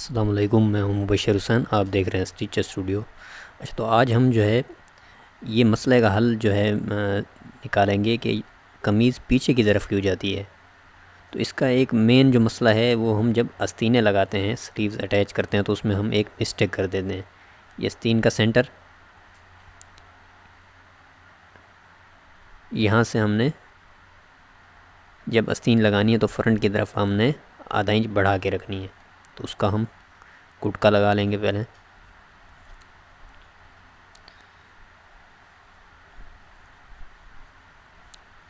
असलकुम मैं हूँ मुबशर हुसैन, आप देख रहे हैं स्टीचर स्टूडियो अच्छा तो आज हम जो है, ये मसले का हल जो है निकालेंगे कि कमीज़ पीछे की तरफ़ क्यों जाती है। तो इसका एक मेन जो मसला है, वो हम जब आस्तीनें लगाते हैं स्लीव्स अटैच करते हैं तो उसमें हम एक मिस्टेक कर देते हैं। ये आस्तीन का सेंटर यहाँ से हमने, जब आस्तीन लगानी है तो फ्रंट की तरफ़ हमने आधा इंच बढ़ा के रखनी है। तो उसका हम कुटका लगा लेंगे पहले।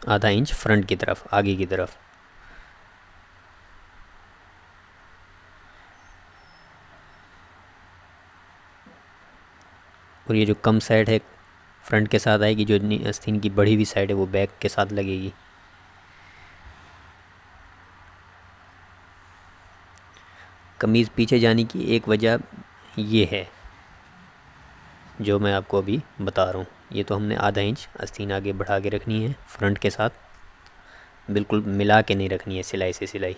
आधा इंच फ्रंट की तरफ़, आगे की तरफ़। और ये जो कम साइड है, फ्रंट के साथ आएगी, जो आस्तीन की बढ़ी हुई साइड है, वो बैक के साथ लगेगी। कमीज़ पीछे जाने की एक वजह ये है, जो मैं आपको अभी बता रहा हूँ। ये तो हमने आधा इंच आस्तीन आगे बढ़ा के रखनी है, फ्रंट के साथ। बिल्कुल मिला के नहीं रखनी है, सिलाई से सिलाई।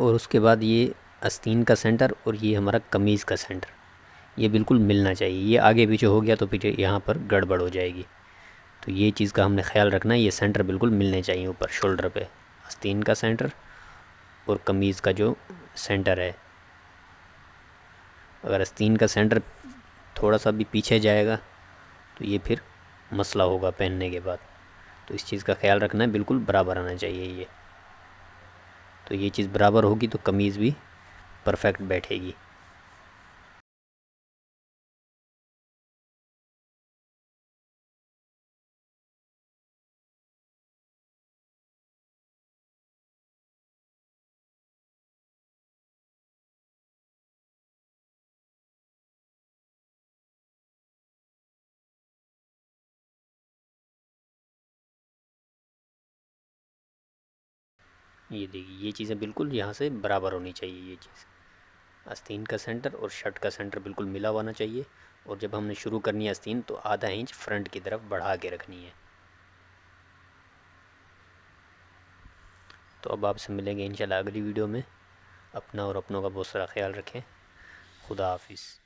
और उसके बाद ये आस्तीन का सेंटर और ये हमारा कमीज़ का सेंटर। ये बिल्कुल मिलना चाहिए। ये आगे पीछे हो गया तो पीछे यहाँ पर गड़बड़ हो जाएगी। तो ये चीज़ का हमने ख्याल रखना है। ये सेंटर बिल्कुल मिलने चाहिए ऊपर शोल्डर पे। आस्तीन का सेंटर और कमीज़ का जो सेंटर है। अगर आस्तीन का सेंटर थोड़ा सा भी पीछे जाएगा तो ये फिर मसला होगा पहनने के बाद। तो इस चीज़ का ख्याल रखना है। बिल्कुल बराबर आना चाहिए ये। तो ये चीज़ बराबर होगी तो कमीज़ भी परफेक्ट बैठेगी। ये देखिए, ये चीज़ें बिल्कुल यहाँ से बराबर होनी चाहिए, ये चीज़। आस्तीन का सेंटर और शर्ट का सेंटर बिल्कुल मिला होना चाहिए और जब हमने शुरू करनी है आस्तीन तो आधा इंच फ्रंट की तरफ़ बढ़ा के रखनी है। तो अब आपसे मिलेंगे इंशाल्लाह अगली वीडियो में। अपना और अपनों का बहुत सारा ख्याल रखें। खुदा हाफिज़।